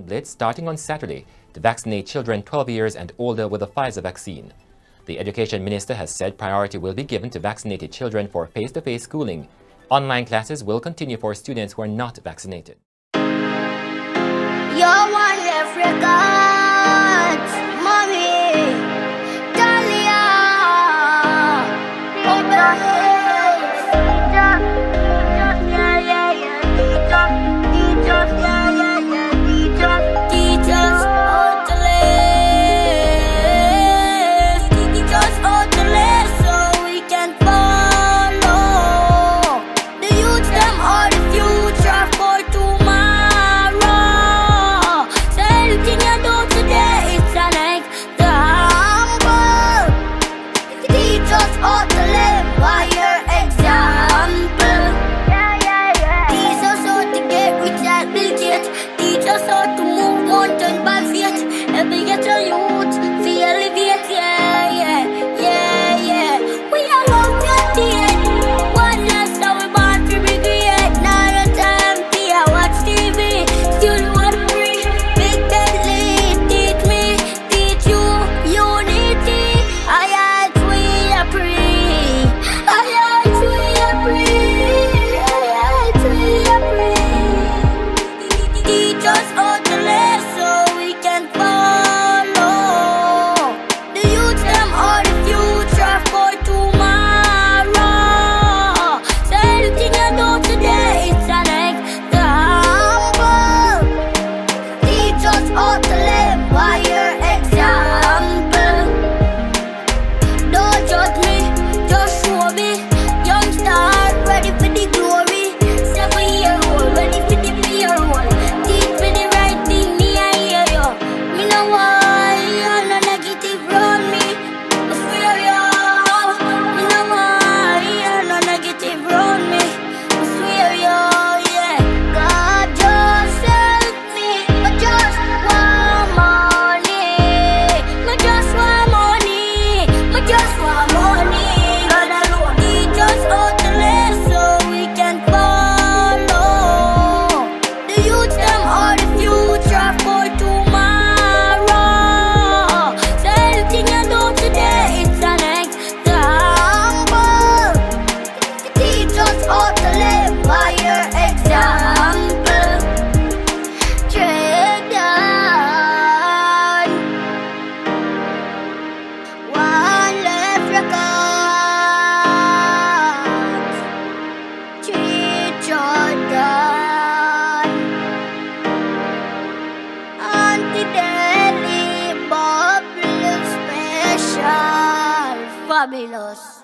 Blitz starting on Saturday to vaccinate children 12 years and older with the Pfizer vaccine. The education minister has said priority will be given to vaccinated children for face-to-face -face schooling. Online classes will continue for students who are not vaccinated. Fabulous.